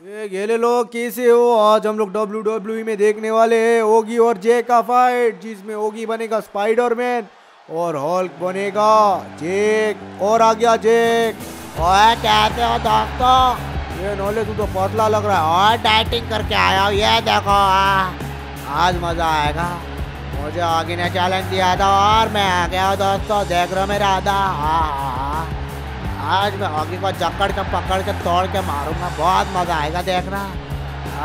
ये गेले लोग कैसे हो? आज हम लोग डब्ल्यू डब्ल्यू में देखने वाले हैं ओगी और जे का फाइट जिसमें ओगी बनेगा स्पाइडरमैन और हॉल्क बनेगा जेक और आ गया जेक ओए कैसे हो दोस्तों? ये नॉले तू तो पतला लग रहा है। और डाइटिंग करके आया हूँ ये देखो आ, आज मज़ा आएगा। मुझे आगे ने चैलेंज दिया था और मैं आ गया दोस्तों देख रहा हो मेरा आधा? हाँ, हाँ, हाँ। आज मैं हॉकी को जकड़ के, पकड़ के, तोड़ के मारूँगा। बहुत मज़ा आएगा देखना।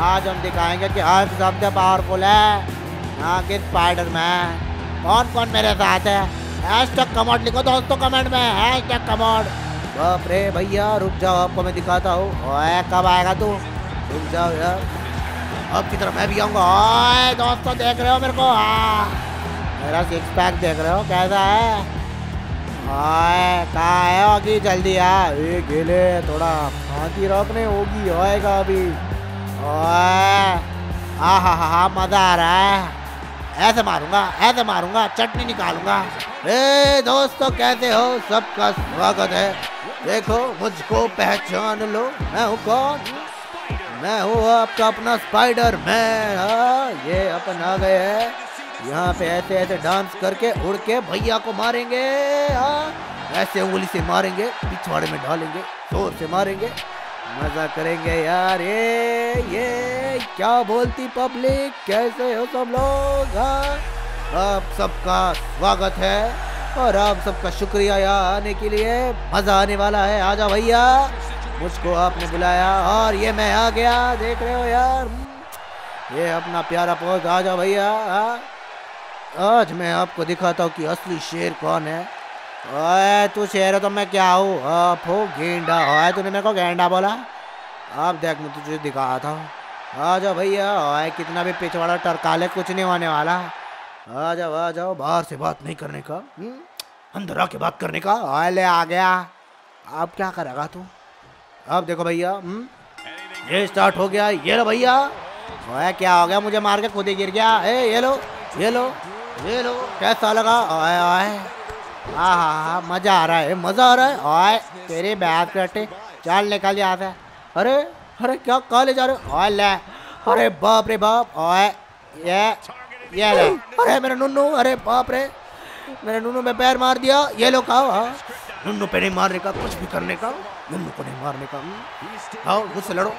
आज हम दिखाएँगे कि हल्क सबसे पावरफुल है। हाँ कि स्पाइडर मैन कौन कौन मेरे साथ है? हैश टैग कमोड लिखो दोस्तों कमेंट में। Hashtag commode. बाप रे भैया, रुक जाओ, आपको मैं दिखाता हूँ। ओए, कब आएगा तू? रुक जाओ यार। अब की तरफ़ मैं भी आऊँगा। ओए, दोस्तों देख रहे हो मेरे को? हाँ। मेरा सिक्स पैक देख रहे हो? कैसा है? ओए कहाँ है होगी जल्दी आ। ये गेले, थोड़ा शांति रखने होगी आएगा अभी। ओए हाँ हाँ हाँ मज़ा आ रहा है। ऐसे मारूँगा ऐसे मारूँगा, चटनी निकालूँगा। ए, दोस्तों, कैसे हो? सबका स्वागत है। देखो, मुझको पहचान लो। मैं हूँ कौन? मैं हूँ आपका अपना स्पाइडर मैन हाँ ये अपन आ गए हैं। यहाँ पे ऐसे ऐसे डांस करके उड़ के भैया को मारेंगे हाँ? ऐसे उंगली से मारेंगे, पिछवाड़े में डालेंगे ज़ोर से मारेंगे। मज़ा करेंगे यार, ये ये, क्या बोलती पब्लिक कैसे हो सब लोग हाँ? आप सबका स्वागत है, और आप सबका शुक्रिया यहाँ आने के लिए। मज़ा आने वाला है, आजा भैया। मुझको आपने बुलाया, और ये मैं आ गया, देख रहे हो यार। ये अपना प्यारा पौध आजा भैया हाँ? आज मैं आपको दिखाता हूँ कि असली शेर कौन है। ओए, तू शेर है तो मैं क्या हूँ? आप हो गेंडा। ओए, तूने मेरे को गेंडा बोला? आप देख, मैं तुझे दिखाया था आ जाओ भैया, ओए, कितना भी पिछवाड़ा टरकाले कुछ नहीं होने वाला। आ जाओ आ जाओ बाहर से बात नहीं करने का हुँ? अंदर आके बात करने का। ओए, ले आ गया। अब क्या करेगा तू? अब देखो भैया ये स्टार्ट हो गया, ये लो भैया। ओए, क्या हो गया? मुझे मार के खुद ही गिर गया। ए, ये लो ये लो। ये लो, कैसा लगा? ओए ओए हाँ हाँ हाँ मज़ा आ रहा है, मज़ा आ रहा है। ओए तेरी बैग कटे चल निकल यहाँ से। अरे अरे, क्या ले जा रहे हो? ले। अरे, बाप रे बाप ओए ये ये ले। अरे, मेरा नुन्नू, अरे, बाप रे। मेरे नुन्नू में पैर मार दिया। ये लो, खाओ हाँ। नुन्नू पे नहीं मारने का, कुछ भी करने का। नुनू को नहीं मारने का। आओ मुझसे लड़ो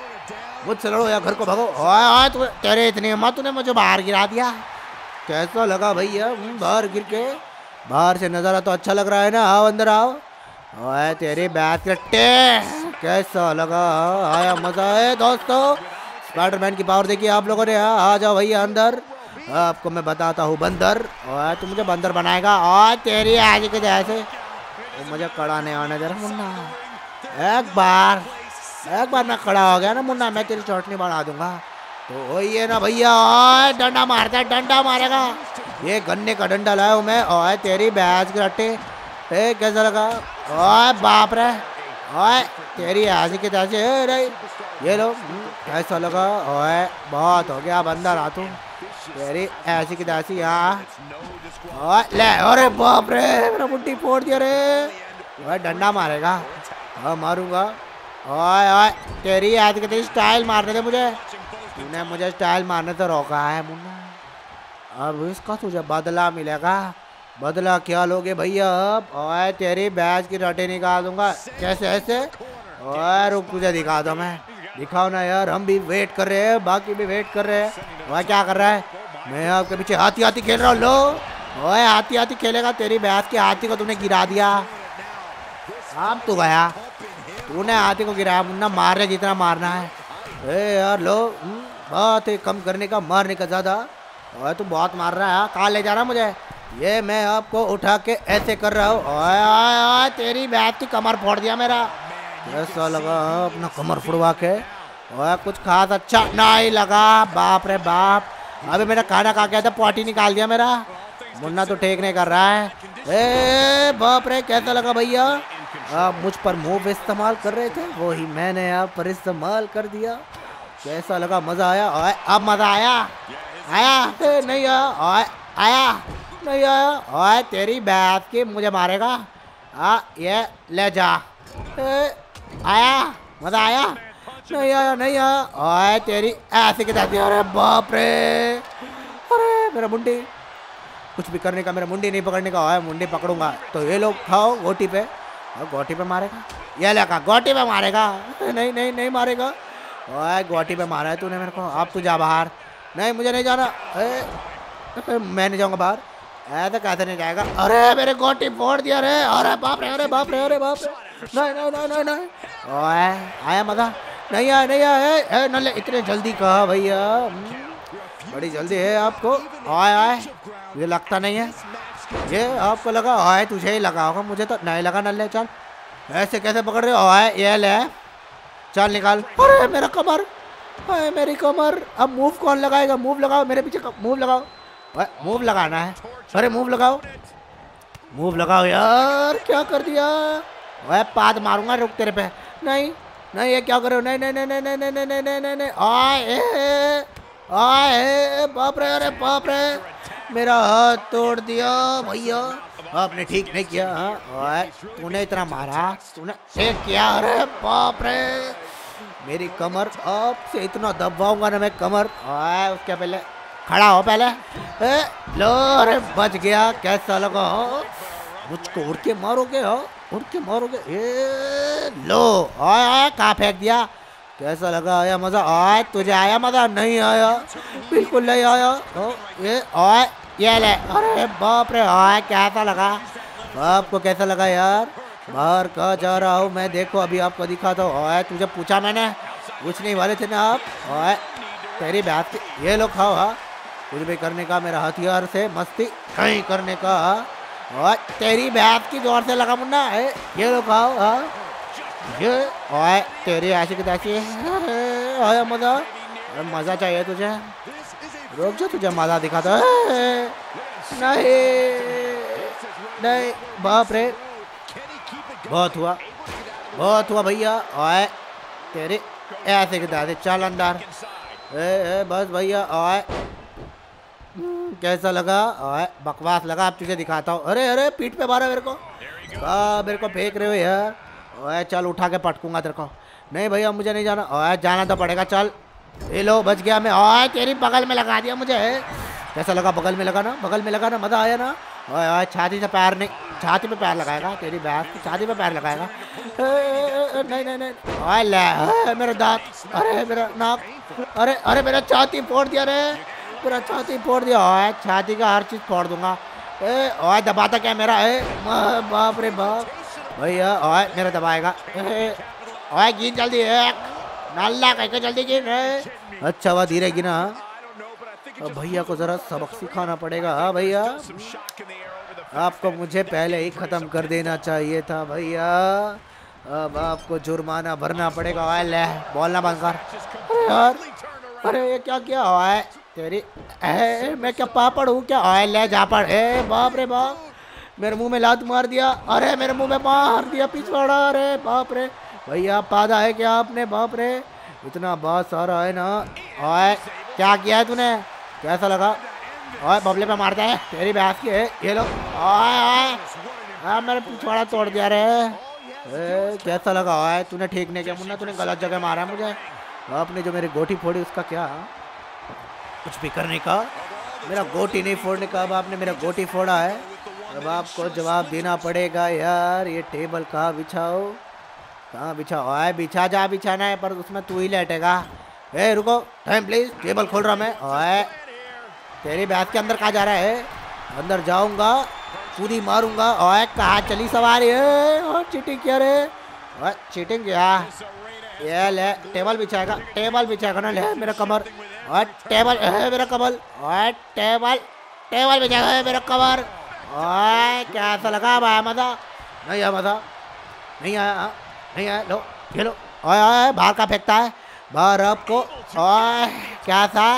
मुझसे लड़ो या घर को भागो। ओए ओए तेरे इतनी हिम्मत तूने मुझे बाहर गिरा दिया। कैसा लगा भैया? बाहर गिर के। बाहर से नज़ारा तो अच्छा लग रहा है ना? आओ, अंदर आओ। ओए, तेरी बैग कट्टे कैसा लगा? आया मज़ा है दोस्तों। स्पाइडरमैन की पावर देखिए आप लोगों ने? हाँ आ जाओ भैया अंदर। आपको मैं बताता हूँ, बंदर। ओए, तू मुझे बंदर बनाएगा? और तेरी आज के जैसे। तो मुझे कड़ा नहीं आने दे मुन्ना। एक बार एक बार मैं खड़ा हो गया ना, मुन्ना, मैं तेरी चटनी बना दूँगा। तो वही है ना भैया डंडा मारता है, डंडा मारेगा। ये गन्ने का डंडा लाया हूँ मैं ओए तेरी बैज के रट्टे। ए, कैसा लगा? ओए बाप रे ओए तेरी ऐसी के तैसे रे। ये लो कैसा लगा ओए बहुत हो गया बंदर आ तू तेरी ऐसी की यहाँ। ले, अरे बाप रे, मेरा मुट्ठी फोड़ दिया रे। ओए डंडा मारेगा हाँ मारूँगा। ओए ओए तेरी ऐसी की तेरी स्टाइल मारने दे मुझे। तूने मुझे स्टाइल मारने से रोका है, मुन्ना। अब इसका तुझे बदला मिलेगा। बदला क्या लोगे भैया? अब, ओए, तेरी बैच की रटे निकाल दूँगा। कैसे, ऐसे? ओए, रुक, तुझे दिखा दो मैं। दिखाओ ना यार, हम भी वेट कर रहे हैं, बाकी भी वेट कर रहे हैं। वह क्या कर रहा है? मैं आपके पीछे हाथी हाथी खेल रहा हूँ, लो। ओए हाथी हाथी खेलेगा, तेरी बैच के हाथी को तुमने गिरा दिया। अब तू गया। तूने हाथी को गिराया, मुन्ना, मार रहे जितना मारना है। ए, यार, लो। बात है कम करने का, मारने का ज़्यादा। ओए, तू बहुत मार रहा है कहाँ ले जा रहा मुझे। ये मैं आपको उठा के ऐसे कर रहा हूँ। ओए ओए ओए, तेरी बैग की कमर फोड़ दिया मेरा। कैसा लगा अपना कमर फुड़वा के। ओए, कुछ खास अच्छा नहीं लगा। बाप रे बाप। अभी मेरा खाना खा गया था, पॉटी निकाल दिया मेरा। मुन्ना तो ठीक नहीं कर रहा है। ए, बाप रे, कैसा लगा भैया? आप मुझ पर मूव इस्तेमाल कर रहे थे, वही मैंने आप पर इस्तेमाल कर दिया। कैसा लगा मज़ा आया, ओए, अब मज़ा आया। आया नहीं आया, ओए, आया, नहीं आया, ओए, तेरी बैत की मुझे मारेगा। आ, ये, ले जा। आया, मज़ा आया। नहीं आया नहीं आया, ओए, तेरी ऐसे के अरे बाप रे, अरे, मेरा मुंडी। कुछ भी करने का, मेरा मुंडी नहीं पकड़ने का, ओए, मुंडी पकड़ूँगा। तो ये लोग खाओ गोटी पे, और गोटी पे मारेगा। ये लगा गोटी पे मारेगा। नहीं नहीं नहीं मारेगा। ओए गोटी पे मारा है तूने मेरे को। अब तू जा बाहर। नहीं मुझे नहीं जाना। ए, मैं नहीं जाऊँगा बाहर। ऐसा कैसे नहीं जाएगा। अरे मेरे गोटी फोड़ दिया रे। अरे बाप रे अरे बाप रे अरे बाप नहीं नहीं नहीं नहीं नहीं। ओए आया मज़ा। नहीं आया नहीं आया। नल्ले इतने जल्दी कहा भैया? हम्म, बड़ी जल्दी है आपको। आए आए। ये लगता नहीं है। ये आपको लगा आए तुझे ही लगा होगा। मुझे तो नहीं लगा नल्ले चल। ऐसे कैसे पकड़ रहे हो? आए ये ले। चल निकाल। अरे, मेरा कमर। अरे, मेरी कमर। अब मूव कौन लगाएगा? मूव लगाओ, मेरे पीछे मूव लगाओ। मूव लगाना है। अरे मूव लगाओ। मूव लगाओ यार, क्या कर दिया? वह पाद मारूँगा रुक तेरे पे। नहीं नहीं, ये क्या कर? रहे हो नहीं नहीं नहीं नहीं नहीं नहीं नहीं नहीं नहीं नहीं। आए आए, बाप रे, अरे बाप रे। मेरा हाथ तोड़ दिया, भैया। आपने ठीक नहीं किया हाँ तूने इतना मारा तूने ठीक किया अरे बाप रे। मेरी कमर आपसे इतना दबाऊँगा ना मैं कमर। आए उसके पहले खड़ा हो पहले। ए, लो अरे बच गया कैसा लगा हो? मुझको उड़ के मारोगे हो? उड़ के मारोगे? ए लो आए आए कहाँ फेंक दिया? कैसा लगा आया मज़ा? आए तुझे आया मज़ा? नहीं आया। बिल्कुल नहीं आया। ओ, ये आए ये ले, अरे बाप रे आए कैसा लगा? आपको कैसा लगा यार? बाहर कहा जा रहा हूँ मैं? देखो, अभी आपको दिखा दो आए, तुझे पूछा मैंने। कुछ नहीं वाले थे ना आप? आए, तेरी बात ये लोग खाओ हाँ। कुछ भी करने का मेरा हथियार से, मस्ती कहीं करने का और तेरी बैत की ज़ोर से लगा मुन्ना। है ये लो खाओ हाँ। ये ओए तेरी ऐसी की तैसी मज़ा। मज़ा चाहिए तुझे। रुक जा तुझे मज़ा दिखाता है। नहीं नहीं बाप रे। बहुत हुआ बहुत हुआ भैया। ओए तेरे ऐसे के दादे चल अंदर। बस भैया ओए कैसा लगा? आए बकवास लगा आप तुझे दिखाता हूँ। अरे अरे पीठ पे मारा मेरे को। आ, मेरे को फेंक रहे हो यार। ओए चल उठा के पटकूँगा तेरे को। नहीं भैया मुझे नहीं जाना। ओए जाना तो पड़ेगा चल। ये लो, बच गया मैं। ओए तेरी बगल में लगा दिया मुझे। कैसा लगा? बगल में लगा ना? बगल में लगा ना? मज़ा आया ना? ओए ओए, छाती से पैर नहीं, छाती पे पैर लगाएगा तेरी की छाती पे पैर लगाएगा। नहीं नहीं नहीं। ओए मेरा दांत। अरे, मेरा नाक। अरे अरे, मेरा छाती फोड़ दिया रे। पूरा छाती फोड़ दिया। ओए, छाती का हर चीज़ फोड़ दूँगा। ए, ओए, दबाता क्या मेरा? ए बाप रे बाप। भैया, ओए, मेरा दबाएगा। ओए गिन जल्दी, एक। नल्ला कह के जल्दी गिन अच्छा हुआ धीरे गिना। भैया को ज़रा सबक सिखाना पड़ेगा। हाँ भैया। आपको मुझे पहले ही ख़त्म कर देना चाहिए था भैया। अब आपको जुर्माना भरना पड़ेगा। ले बोलना बंद कर। अरे यार अरे ये क्या किया ओए तेरी ए, मैं क्या पापड़ हूँ क्या? ऑयल है जापड़ ए बाप रे बाप। मेरे मुँह में लात मार दिया। अरे मेरे मुँह में मार दिया पिछवाड़ा। अरे बाप रे। भैया पादा है क्या आपने? बाप रे। इतना बात सारा है ना। ओए क्या किया है तूने? कैसा लगा? ओए बबले पे मारता है। तेरी बहस की है। ये लो। ओए ओए हाँ मेरे पिछवाड़ा तोड़ दिया रे। कैसा लगा? ओए तूने ठीक नहीं किया मुन्ना, तूने गलत जगह मारा है मुझे। आपने जो मेरी गोटी फोड़ी, उसका क्या? कुछ भी करने का मेरा गोटी नहीं फोड़ने का, अब आपने मेरा गोटी फोड़ा है। अब आपको जवाब देना पड़ेगा, यार। ये टेबल कहाँ बिछाओ? कहाँ बिछाओ आए बिछा जा बिछाना है पर उसमें तू ही लेटेगा। ए रुको टाइम प्लीज़ टेबल खोल रहा मैं। ओए तेरी बैग के अंदर कहाँ जा रहा है? अंदर जाऊँगा पूरी मारूँगा। ओए कहाँ चली सवारी? है चीटिंग क्या रे? चीटिंग क्या? ये ले टेबल बिछाएगा टेबल बिछाएगा ना ले मेरा कमर। और टेबल है मेरा कमल और टेबल टेबल बिछाएगा मेरा कमर। और कैसा लगा भाई मज़ा? नहीं आया मज़ा। नहीं आया हाँ, नहीं आया, लो, ये लो। ओए ओए बाहर का फेंकता है। बाहर आपको ओए, क्या था?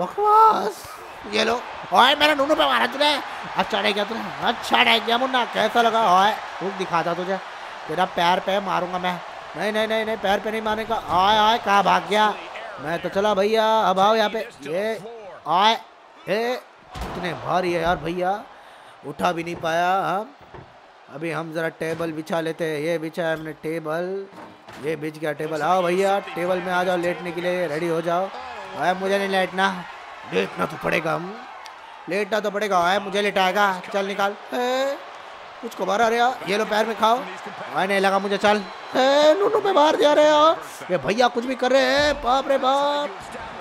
बकवास। ये लो। ओए मेरा नूनू पे मारा तूने। अच्छा नहीं गया तूने? अच्छा नहीं गया मुन्ना? कैसा लगा? ओए रुक दिखाता तुझे। तेरा पैर पे मारूँगा मैं। नहीं नहीं नहीं नहीं, पैर पे नहीं मारने का। आए आए कहाँ भाग गया? मैं तो चला भैया, अब आओ यहाँ पे। ये आए ए, इतने भारी है यार भैया। उठा भी नहीं पाया हम। अभी हम ज़रा टेबल बिछा लेते हैं। ये बिछा है हमने टेबल। ये बिछ गया टेबल। आओ भैया टेबल में आ जाओ लेटने के लिए। रेडी हो जाओ। आए मुझे नहीं लेटना। लेटना तो पड़ेगा हम। लेटना तो पड़ेगा। आए मुझे लेटाएगा। चल निकाल। ए, कुछ को आ रहा ये लो पैर में खाओ। आए नहीं लगा मुझे चल। नूनू पे बाहर जा रहे हो भैया कुछ भी कर रहे हैं। बाप रे बाप।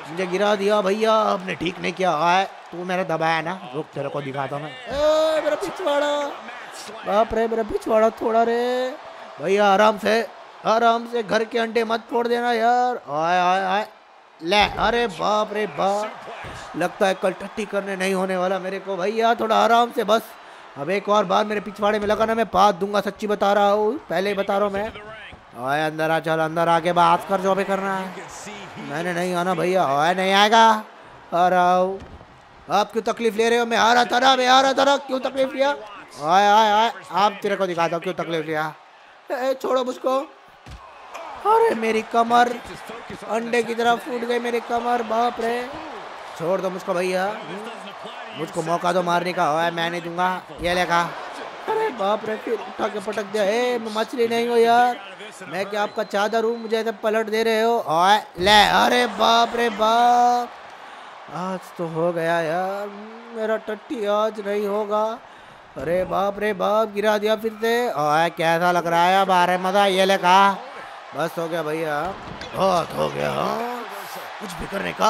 मुझे गिरा दिया भैया। आपने ठीक नहीं किया। आए तू मेरा दबाया ना। रुक तेरे को दिखाता मैं। मेरा पिछवाड़ा। बाप रे, मेरा पिछवाड़ा थोड़ा रे। भैया आराम से आराम से घर के अंडे मत फोड़ देना यार। आए आए आए। ले, अरे बाप रे बाप। लगता है कल टट्टी करने नहीं होने वाला मेरे को। भैया, थोड़ा आराम से बस। अब एक और बार मेरे पिछवाड़े में लगा ना मैं बात दूँगा, सच्ची बता रहा हूँ। पहले ही बता रहा हूँ मैं। आए, अंदर आ, चल, अंदर आके बात कर जो भी करना है। मैंने नहीं आना भैया। आए, नहीं आएगा। आ रहा हूँ। आप क्यों तकलीफ़ ले रहे हो? मैं आ रहा था ना, मैं आ रहा था ना। क्यों तकलीफ़ लिया? आए आए आए। आप तेरे को दिखाता हूँ क्यों तकलीफ़ लिया ए, छोड़ो मुझको। अरे मेरी कमर अंडे की तरह फूट गई मेरी कमर बाप रे। छोड़ दो मुझको भैया। मुझको मौका दो मारने का। ओए मैं नहीं दूँगा। ये लेगा अरे बाप रे फिर उठा के पटक दिया। ए मछली नहीं हूँ यार। मैं क्या आपका चादर हूँ? मुझे ऐसे पलट दे रहे हो। ओए ले। अरे बाप रे बाप। आज तो हो गया यार। मेरा टट्टी आज नहीं होगा। अरे बाप रे बाप गिरा दिया फिर से। ओए कैसा लग रहा है बारे मज़ा ये लेगा बस हो गया भैया। बहुत हो गया। कुछ भी करने का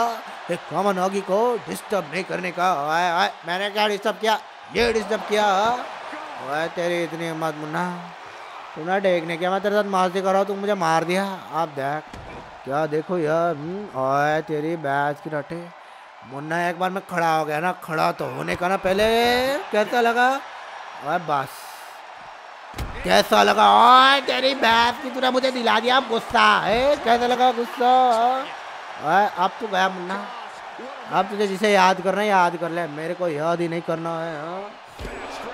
एक कॉमन ऑगी को डिस्टर्ब नहीं करने का। आए आए मैंने क्या डिस्टर्ब किया? ये डिस्टर्ब किया। ओए तेरी इतनी हिम्मत मुन्ना। तू ना देखने क्या मैं तेरे साथ मारती कर रहा हूँ? तू मुझे मार दिया। आप देख क्या देखो यार हम्म, ओए तेरी बैच की रटे। मुन्ना एक बार मैं खड़ा हो गया ना खड़ा तो होने का ना पहले कैसा लगा? ओए बस। कैसा लगा? ओए तेरी भैंस की तरह मुझे दिला दिया गुस्सा है। कैसा लगा गुस्सा? ओए अब तो गया मुन्ना। अब तुझे जिसे याद करना है याद कर ले। मेरे को याद ही नहीं करना है हाँ।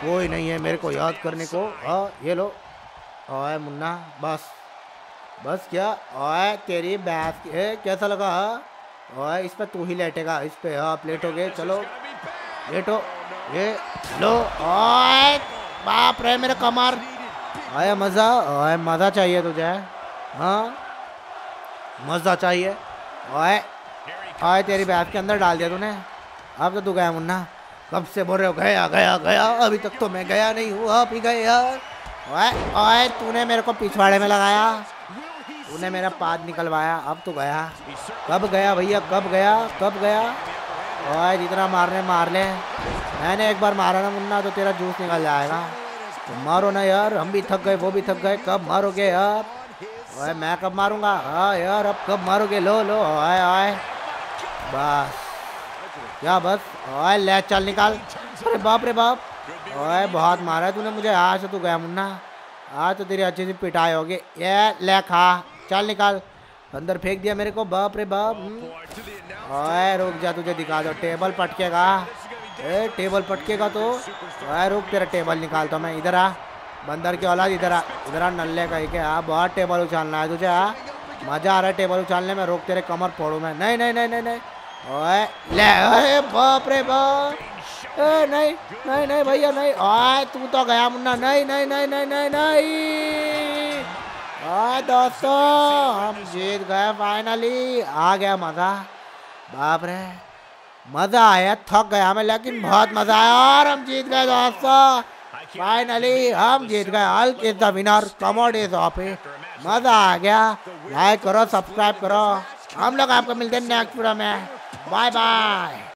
कोई नहीं है मेरे को याद करने को हाँ ये लो। ओए मुन्ना बस। बस क्या? ओए तेरी भैंस की ए, कैसा लगा हाँ? ओए इस पर तू ही लेटेगा इस पर हाँ लेटोगे चलो। लेटो। ये लो बाप रे, मेरे कमर आया मज़ा, ओए, मज़ा चाहिए तुझे हाँ? मज़ा चाहिए, ओए, आए तेरी बैग के अंदर डाल दिया तूने। अब तो तू गया मुन्ना, कब से बोल रहे हो, गया गया गया, अभी तक तो मैं गया नहीं हूँ, आप ही गए यार। ओए ओए, तूने मेरे को पिछवाड़े में लगाया, तूने मेरा पाद निकलवाया, अब तो गया। कब गया भैया, कब गया कब गया? ओए, जितना मारने, मार ले। मैंने एक बार मारा ना मुन्ना तो तेरा जूस निकल जाएगा। तो मारो ना यार, हम भी थक गए, वो भी थक गए, कब मारोगे यार? ओए, मैं कब मारूँगा? हाँ यार, अब कब मारोगे? लो लो, आए आए। बस। क्या बस? ओए, ले, चल निकाल। अरे बाप रे बाप। ओए, बहुत मारा है तूने मुझे। आज तो तू गया मुन्ना। आज तो तेरी अच्छी सी पिटाई होगी। ये, ले, खा। चल निकाल। अंदर फेंक दिया मेरे को। बाप रे बाप। हम्म। ओए, रुक जा, तुझे दिखा दो। टेबल पटकेगा। ए, टेबल पटकेगा तो। ओए रुक, तेरा टेबल निकालता हूँ मैं। इधर आ, बंदर की औलाद, इधर आ। इधर आ, नल्ले का क्या आ, बहुत टेबल उछालना है तुझे, आ। मज़ा आ रहा है टेबल उछालने में। रोक, तेरे कमर फोड़ू मैं। नहीं नहीं नहीं नहीं नहीं। ओए, ले अरे बाप रे बाप। नहीं नहीं नहीं भैया, नहीं। ओए तू तो गया मुन्ना। नहीं नहीं नहीं नहीं नहीं नहीं। ओए दोस्तों, हम जीत गए फाइनली आ गया मज़ा। बाप रे। मज़ा आया, थक गया हमें, लेकिन बहुत मज़ा आया। और हम जीत गए दोस्तों फाइनली हम जीत गए। Hulk is the winner commode of मज़ा आ गया। लाइक करो सब्सक्राइब करो। हम लोग आपको मिलते हैं नेक्स्ट वीडियो में। Bye bye